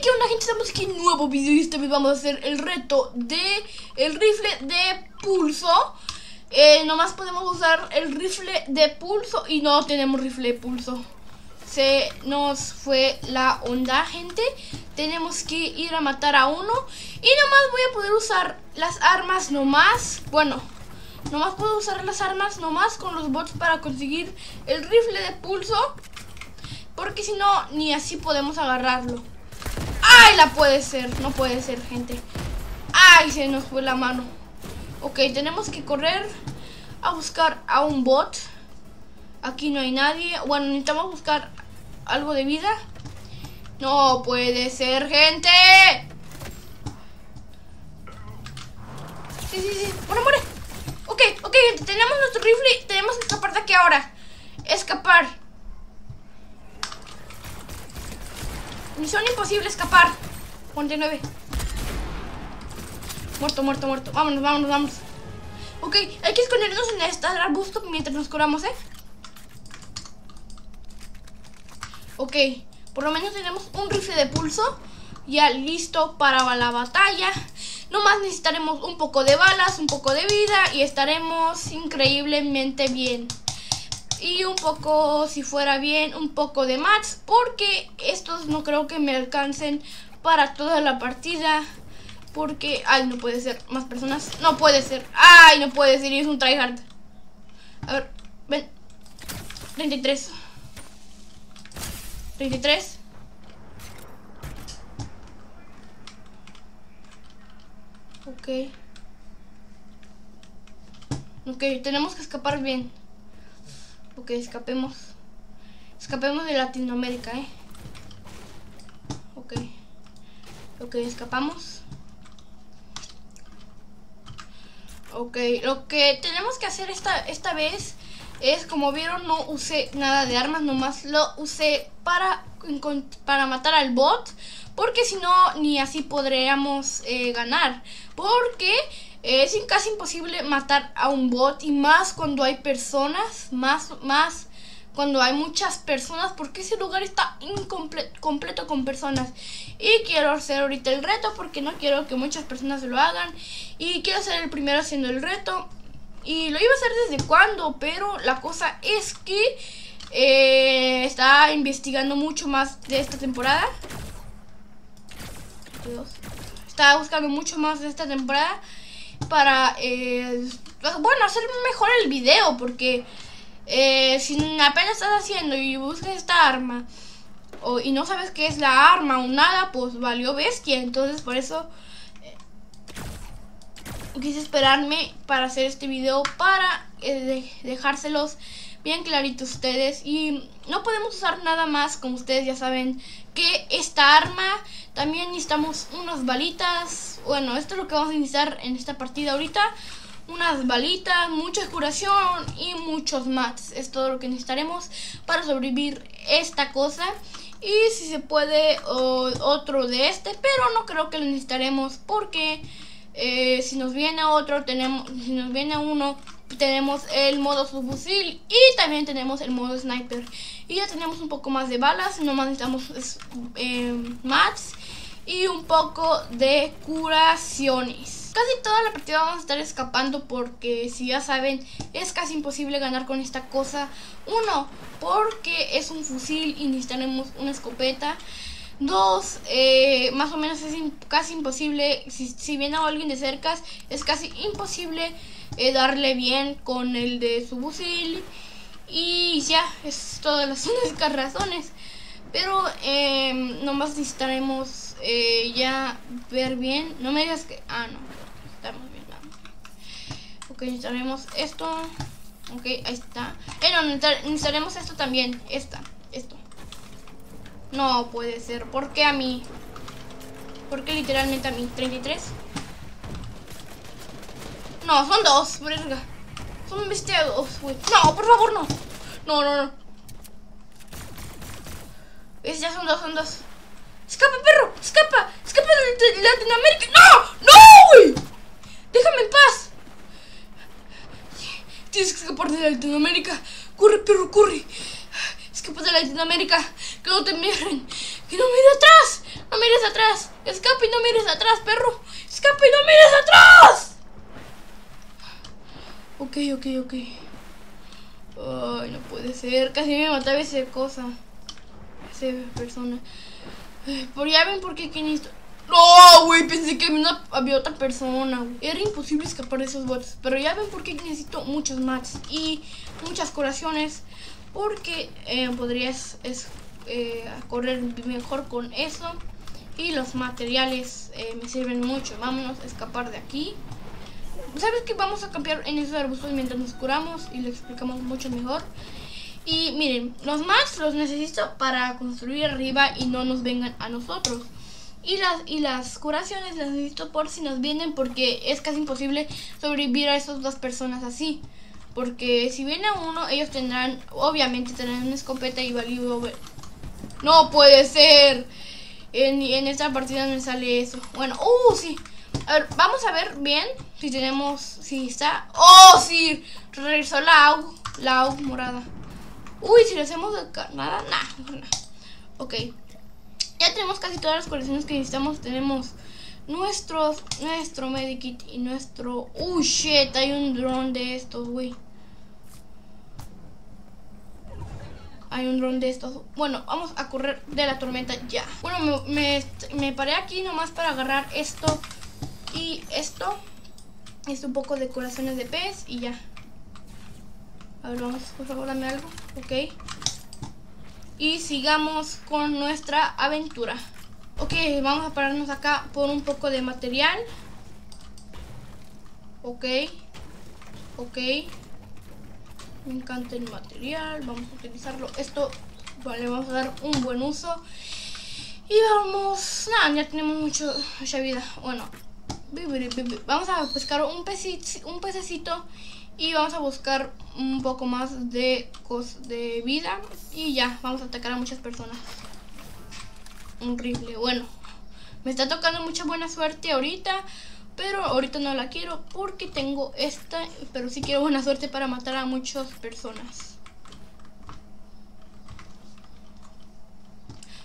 que una gente, estamos aquí en un nuevo video y esta vez vamos a hacer el reto de el rifle de pulso. Eh, nomás podemos usar el rifle de pulso y no tenemos rifle de pulso. Se nos fue la onda, gente. Tenemos que ir a matar a uno y nomás voy a poder usar las armas nomás. Bueno, nomás puedo usar las armas nomás con los bots para conseguir el rifle de pulso. Porque si no, ni así podemos agarrarlo. ¡Ay, la puede ser! No puede ser, gente. ¡Ay, se nos fue la mano! Ok, tenemos que correr a buscar a un bot. Aquí no hay nadie. Bueno, necesitamos buscar algo de vida. No puede ser, gente. Sí, sí, sí. Bueno, muere. Ok, ok, gente. Tenemos nuestro rifle. Tenemos que escapar de aquí ahora. Escapar. Misión imposible escapar. 49. Muerto, muerto, muerto. Vámonos, vámonos, vámonos. Ok, hay que escondernos en este arbusto mientras nos curamos, ¿eh? Ok, por lo menos tenemos un rifle de pulso ya listo para la batalla. Nomás necesitaremos un poco de balas, un poco de vida y estaremos increíblemente bien y un poco, si fuera bien, un poco de mats, porque estos no creo que me alcancen para toda la partida. Porque, ay, no puede ser, más personas, no puede ser, ay, no puede ser, es un tryhard. A ver, ven, 33. 33. Ok. Ok, tenemos que escapar bien. Ok, escapemos. Escapemos de Latinoamérica, ¿eh? Ok. Ok, escapamos. Ok, lo que tenemos que hacer esta, esta vez es, como vieron, no usé nada de armas, nomás lo usé para, para matar al bot. Porque si no, ni así podríamos eh, ganar. Porque es casi imposible matar a un bot y más cuando hay personas, más, más cuando hay muchas personas, porque ese lugar está incompleto con personas. Y quiero hacer ahorita el reto porque no quiero que muchas personas lo hagan. Y quiero ser el primero haciendo el reto. Y lo iba a hacer desde cuando, pero la cosa es que eh, está investigando mucho más de esta temporada. Está buscando mucho más de esta temporada para, eh, bueno, hacer mejor el video, porque eh, si apenas estás haciendo y buscas esta arma o, y no sabes qué es la arma o nada, pues valió bestia. Entonces por eso eh, quise esperarme para hacer este video para dejárselos bien claritos ustedes y no podemos usar nada más como ustedes ya saben que esta arma. También necesitamos unas balitas. Bueno esto es lo que vamos a necesitar en esta partida ahorita. Unas balitas mucha curación y muchos mats. Es todo lo que necesitaremos para sobrevivir esta cosa. Y si se puede otro de este pero no creo que lo necesitaremos porque eh, si nos viene otro tenemos si nos viene uno tenemos el modo subfusil y también tenemos el modo sniper. Y ya tenemos un poco más de balas, nomás necesitamos eh, mats y un poco de curaciones. Casi toda la partida vamos a estar escapando porque si ya saben es casi imposible ganar con esta cosa. Uno, porque es un fusil y necesitaremos una escopeta. Dos, eh, más o menos es casi imposible, si, viene alguien de cerca, es casi imposible eh, darle bien con el de su fusil. Y ya, es todas las únicas razones. Pero eh, nomás necesitaremos eh, ya ver bien. No me digas que... Ah, no. Estamos bien. Ok, necesitaremos esto. Ok, ahí está. Eh, necesitaremos esto también. Esta, esto. No puede ser. ¿Por qué a mí? ¿Por qué literalmente a mí? ¿33? No, son dos, verga. Son vestidos, güey. No, por favor, no. No, no, no. ¿Ves? Ya son dos, son dos. ¡Escapa, perro! ¡Escapa! ¡Escapa de Latinoamérica! ¡No! ¡No, güey! ¡Déjame en paz! Tienes que escapar de Latinoamérica. ¡Corre, perro, corre! Escapa de Latinoamérica. Que no te miren. Que no mires atrás. No mires atrás. ¡Escape y no mires atrás, perro! ¡Escape y no mires atrás! Ok, ok, ok. Ay, no puede ser. Casi me mataba esa cosa. Esa persona. Por ya ven por qué aquí No, güey, pensé que había otra persona, Era imposible escapar de esos bots. Pero ya ven por qué necesito muchos mats y muchas curaciones. Porque eh, podrías eh, correr mejor con eso. Y los materiales eh, me sirven mucho. Vámonos a escapar de aquí. ¿Sabes que vamos a cambiar en esos arbustos mientras nos curamos? Y lo explicamos mucho mejor. Y miren, los mats los necesito para construir arriba y no nos vengan a nosotros. Y las, y las curaciones las necesito por si nos vienen porque es casi imposible sobrevivir a esas dos personas así. Porque si viene uno, ellos tendrán, obviamente tendrán una escopeta y valido. No puede ser. En, en esta partida me sale eso. Bueno, uh, sí. A ver, vamos a ver bien si tenemos, si está. ¡Oh, sí! Regresó la AU, la AU morada. Uy, si lo hacemos de nada, nada. Ok. Ya tenemos casi todas las colecciones que necesitamos. Tenemos nuestro, nuestro medikit y nuestro... Uy, shit, hay un drone de estos, güey. Hay un drone de estos. Bueno, vamos a correr de la tormenta ya. Bueno, me, me, paré aquí nomás para agarrar esto y esto. Es un poco de corazones de pez y ya. A ver, vamos, por favor, dame algo. Ok. Y sigamos con nuestra aventura. Ok, vamos a pararnos acá por un poco de material. Ok. Ok. Me encanta el material. Vamos a utilizarlo. Esto, vale, vamos a dar un buen uso. Y vamos... Nada, ya tenemos mucho, mucha vida. Bueno. Vamos a pescar un, pececito y vamos a buscar un poco más de, de vida. Y ya, vamos a atacar a muchas personas. Horrible. Bueno, me está tocando mucha buena suerte ahorita. Pero ahorita no la quiero porque tengo esta. Pero sí quiero buena suerte para matar a muchas personas.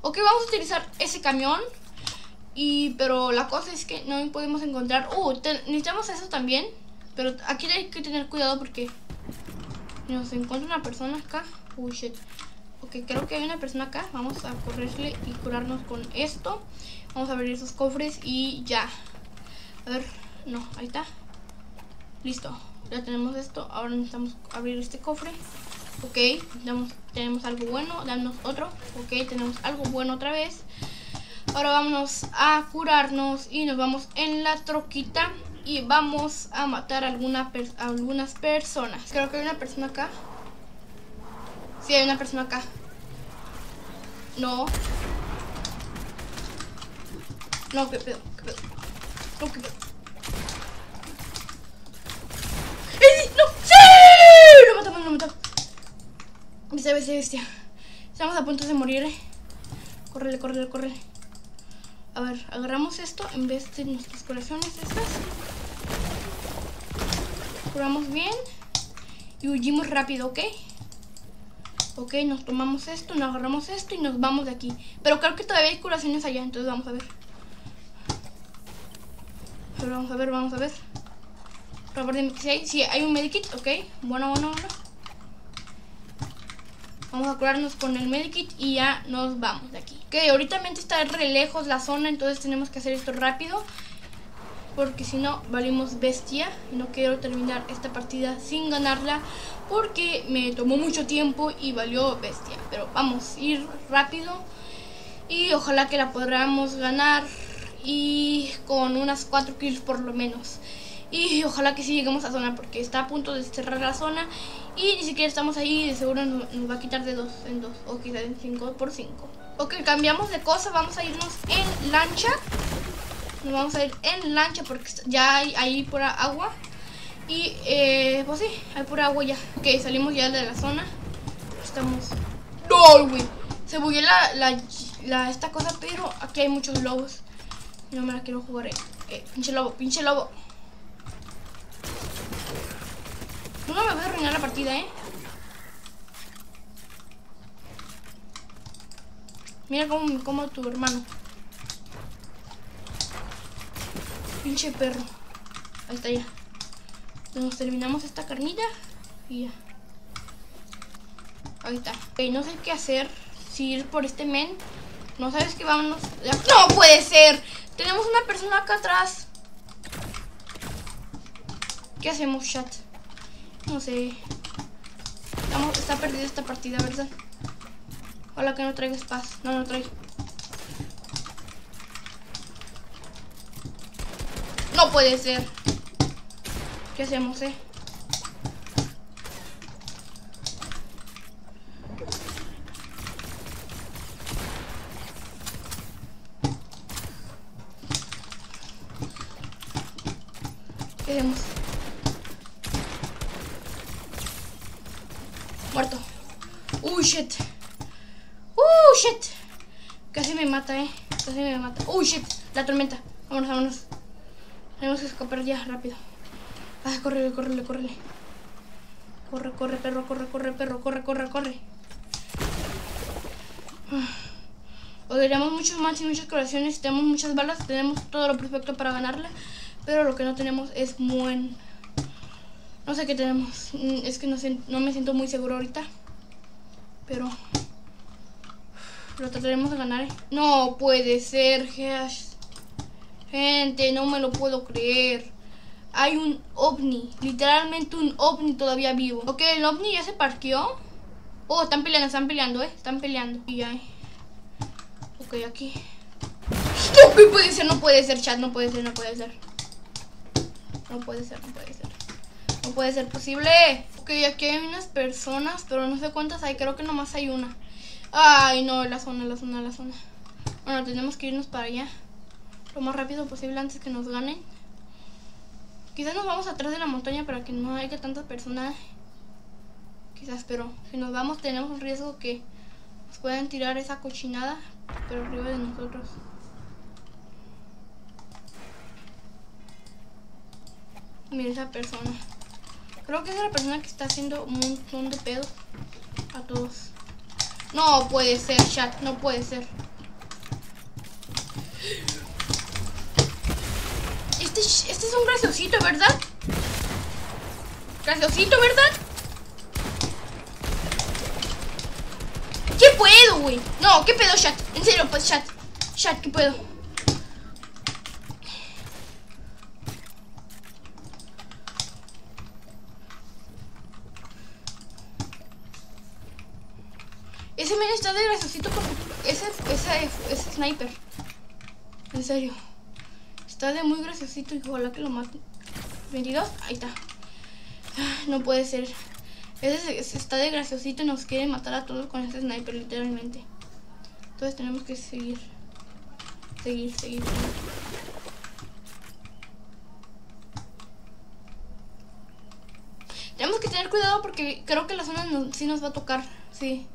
Ok, vamos a utilizar ese camión. Y, pero la cosa es que no podemos encontrar... Uh, necesitamos eso también. Pero aquí hay que tener cuidado porque nos encuentra una persona acá. Uy, shit. Ok, creo que hay una persona acá. Vamos a correrle y curarnos con esto. Vamos a abrir esos cofres y ya. A ver, no, ahí está. Listo, ya tenemos esto. Ahora necesitamos abrir este cofre. Ok, tenemos, tenemos algo bueno. Danos otro. Ok, tenemos algo bueno otra vez. Ahora vámonos a curarnos y nos vamos en la troquita y vamos a matar a, alguna algunas personas. Creo que hay una persona acá. Sí, hay una persona acá. No. No, qué pedo, qué pedo. No, qué pedo. ¡Eh, ¡No! ¡Sí! Lo matamos, lo matamos. Bestia, bestia, bestia. Estamos a punto de morir, eh. Córrele, córrele, córrele. A ver, agarramos esto en vez de nuestras corazones estas. Curamos bien. Y huyimos rápido, ¿ok? Ok, nos tomamos esto, nos agarramos esto y nos vamos de aquí. Pero creo que todavía hay curaciones allá, entonces vamos a ver. Pero vamos a ver, vamos a ver. Si hay, si hay un medikit, ok. Bueno, bueno, bueno. Vamos a curarnos con el medikit y ya nos vamos de aquí. Ok, ahorita está re lejos la zona, entonces tenemos que hacer esto rápido. Porque si no, valimos bestia. Y no quiero terminar esta partida sin ganarla. Porque me tomó mucho tiempo y valió bestia. Pero vamos a ir rápido. Y ojalá que la podamos ganar. Y con unas 4 kills por lo menos. Y ojalá que sí lleguemos a zona porque está a punto de cerrar la zona y ni siquiera estamos ahí de seguro nos, va a quitar de 2 en 2 o quizá en 5 por 5. Ok, cambiamos de cosa, vamos a irnos en lancha. Nos vamos a ir en lancha porque ya hay ahí pura agua. Y eh, pues sí, hay pura agua ya. Ok, salimos ya de la zona. Estamos... ¡No, güey! Se bugueó la, la, la, esta cosa, pero aquí hay muchos lobos. No me la quiero jugar. Eh. eh pinche lobo, pinche lobo. No, me voy a arruinar la partida, ¿eh? Mira cómo me como tu hermano. pinche perro. Ahí está ya. Nos terminamos esta carnita y ya. Ahí está. Ok, no sé qué hacer. Si ir por este men. No sabes que vámonos. ¡No puede ser! Tenemos una persona acá atrás. ¿Qué hacemos, chat? No sé. está perdida esta partida, ¿verdad? Ojalá que no traigas paz. No, no trae. No puede ser. ¿Qué hacemos, eh? ¿Qué hacemos? Muerto. Uh, shit. Uh, shit. Casi me mata, eh. Casi me mata. Uh, shit. La tormenta. Vámonos, vámonos. Tenemos que escapar ya, rápido. Ah, corre, corre, corre. Corre, corre, perro, corre, corre, perro, corre, corre, corre. Podríamos muchos más y muchas corazones. Tenemos muchas balas, tenemos todo lo perfecto para ganarla. Pero lo que no tenemos es buen... No sé qué tenemos. Mm, es que no, no me siento muy seguro ahorita. Pero... Lo trataremos de ganar. No puede ser, Geash. Gente, no me lo puedo creer. Hay un ovni, literalmente un ovni todavía vivo. Ok, el ovni ya se parqueó. Oh, están peleando, están peleando, eh. Están peleando. Y ya. Ok, aquí. No puede ser, no puede ser, chat, no puede ser, no puede ser. No puede ser, no puede ser. No puede ser posible. Ok, aquí hay unas personas, pero no sé cuántas hay. Creo que nomás hay una. Ay, no, la zona, la zona, la zona. Bueno, tenemos que irnos para allá lo más rápido posible antes que nos ganen. Quizás nos vamos atrás de la montaña para que no haya tantas personas. Quizás, pero si nos vamos tenemos un riesgo que nos pueden tirar esa cochinada, pero arriba de nosotros. Mira esa persona. Creo que es la persona que está haciendo un montón de pedos a todos. No puede ser, chat, no puede ser. Este, este, es un graciosito, ¿verdad? Graciosito, ¿verdad? ¿Qué puedo, güey? No, ¿qué pedo, chat? En serio, pues, chat. Chat, ¿qué puedo? Ese men está de graciosito con ese, ese, ese sniper. En serio. Está de muy graciosito y ojalá que lo mate. 22, ahí está. Ah, no puede ser. Ese está de graciosito y nos quiere matar a todos con ese sniper, literalmente. Entonces tenemos que seguir. Seguir, seguir, Tenemos que tener cuidado porque creo que la zona sí nos va a tocar. Sí.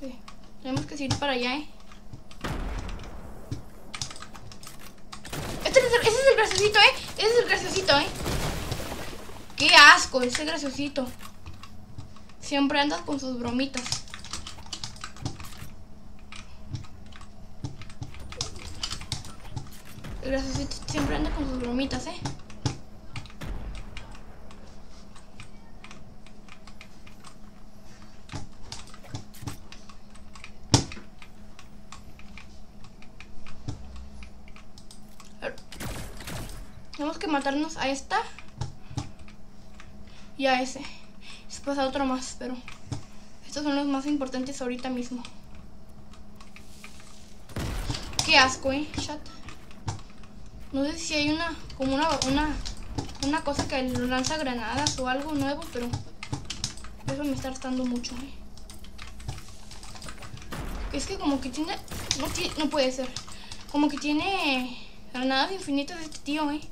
Sí. Tenemos que seguir para allá, eh. Ese es el graciosito, ¿eh? Ese es el graciosito, ¿eh? Qué asco, ese graciosito. Siempre andas con sus bromitas. El graciosito siempre anda con sus bromitas, ¿eh? Tenemos que a esta y a ese. Después a otro más, pero estos son los más importantes ahorita mismo. Qué asco, eh, chat. No sé si hay una, como una, una, una cosa que lanza granadas o algo nuevo, pero eso me está hartando mucho, eh. Es que como que tiene, no, puede ser. Como que tiene granadas infinitas este tío, eh.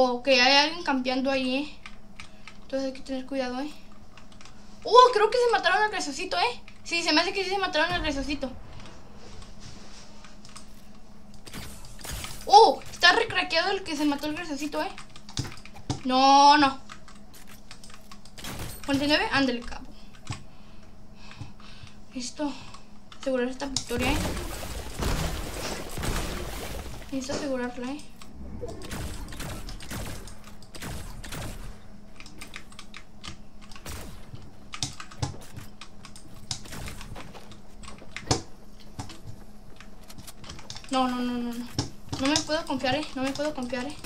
O que hay alguien campeando ahí, ¿eh? Entonces hay que tener cuidado, ¿eh? ¡Uh! Creo que se mataron al gresocito, ¿eh? Sí, se me hace que sí se mataron al gresocito. ¡Uh! Está recraqueado el que se mató el gresocito, ¿eh? No, no. 49, ándale, cabo. Listo. Asegurar esta victoria, eh. Necesito asegurarla, eh. No, no, no, no, no. No me puedo confiar, eh. No me puedo confiar, eh.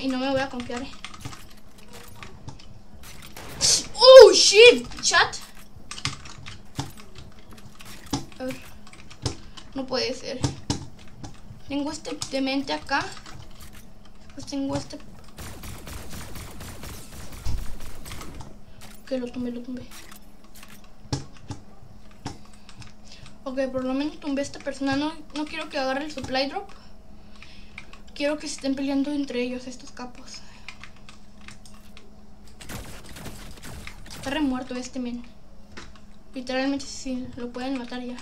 Y no me voy a confiar, eh. ¡Oh, shit! Chat. A ver. No puede ser. Tengo este demente acá. Pues tengo este. Que lo tumbé, lo tumbé. Ok, por lo menos tumbé a esta persona. No, no quiero que agarre el supply drop. Quiero que se estén peleando entre ellos estos capos. Está remuerto este men. Literalmente sí, lo pueden matar ya.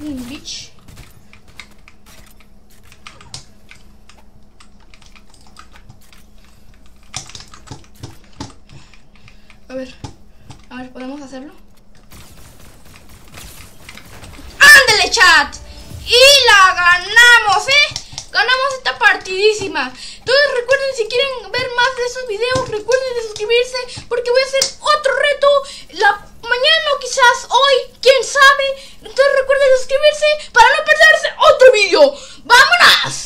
Un bitch. A ver, a ver, ¿podemos hacerlo? ¡Ándale, chat! Y la ganamos, ¿eh? Ganamos esta partidísima. Entonces recuerden, si quieren ver más de esos videos, recuerden de suscribirse porque voy a hacer otro reto la mañana o quizás hoy, quién sabe. Entonces recuerden suscribirse para no perderse otro video. ¡Vámonos!